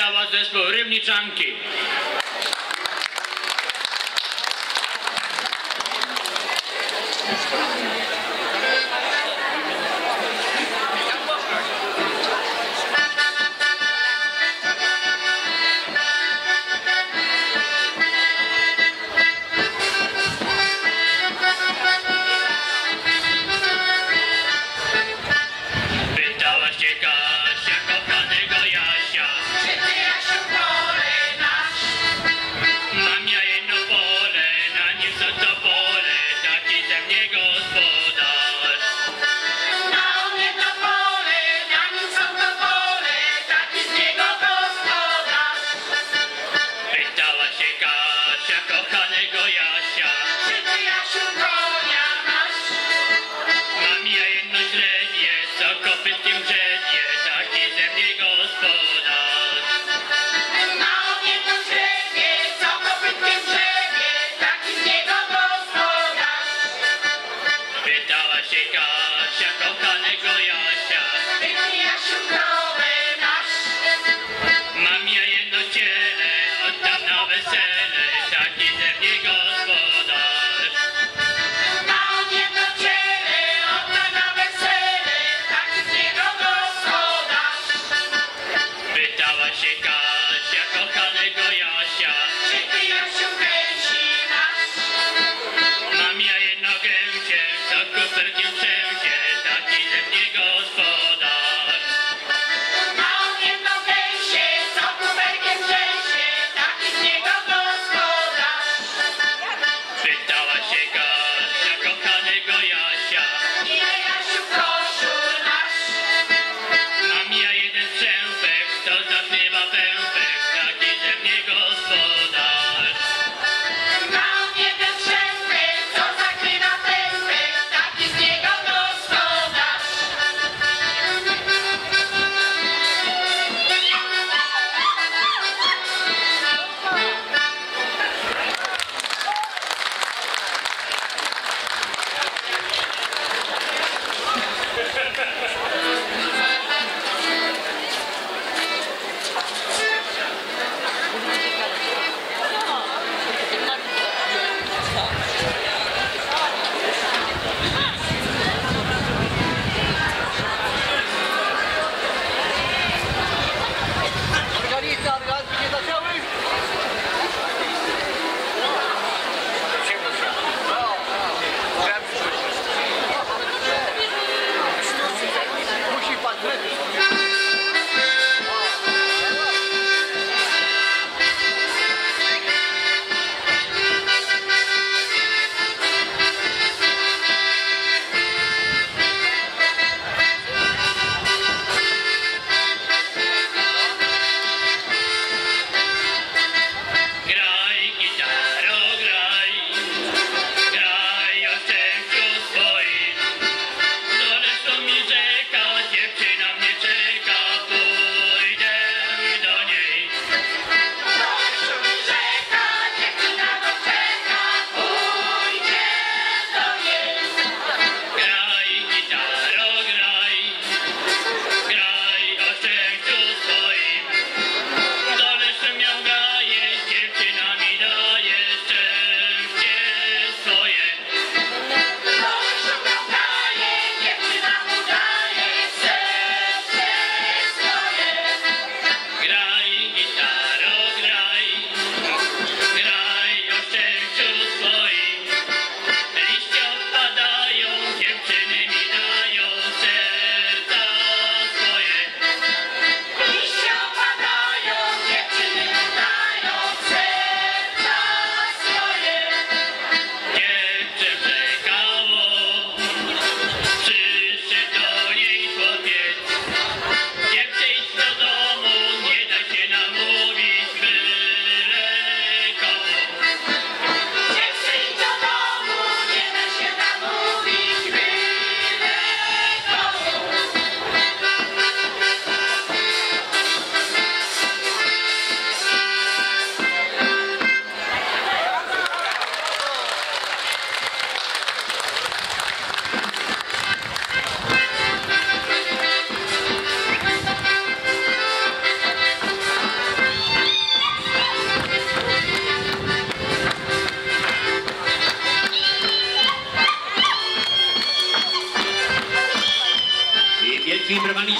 Давайте о воздействии времени танки.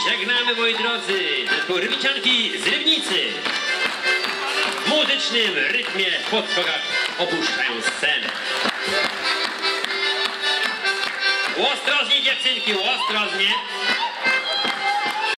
Żegnamy, moi drodzy, zespół Rybniczanki z Rybnicy. W muzycznym rytmie podskokach opuszczają scenę. Ostrożnie dziewczynki, ostrożnie.